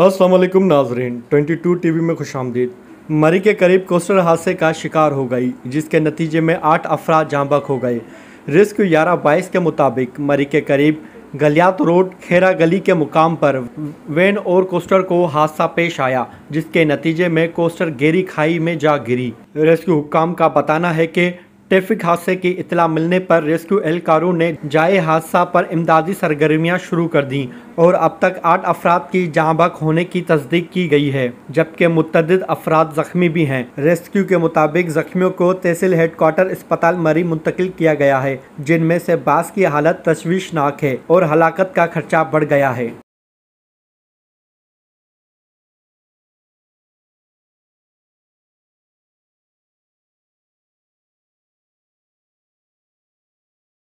असलम नाजरीन। 22 टीवी में खुश आमदीद। मरी के करीब कोस्टर हादसे का शिकार हो गई, जिसके नतीजे में आठ अफराद जांबक हो गए। रिस्क ग्यारह बाईस के मुताबिक मरी के करीब गलियात रोड, खेरा गली के मुकाम पर वैन और कोस्टर को हादसा पेश आया, जिसके नतीजे में कोस्टर गेरी खाई में जा गिरी। रेस्क्यू हुकाम का बताना है कि ट्रैफ़िक हादसे की इतला मिलने पर रेस्क्यू एहलकारों ने जाए हादसा पर इमदादी सरगर्मियाँ शुरू कर दी और अब तक आठ अफराद की जहाँ होने की तस्दीक की गई है, जबकि मुतद अफराद जख्मी भी हैं। रेस्क्यू के मुताबिक जख्मियों को तहसील हेडकोार्टर अस्पताल मरी मुंतकिल किया गया है, जिनमें से बास की हालत तशवीशनाक है और हलाकत का खर्चा बढ़ गया है।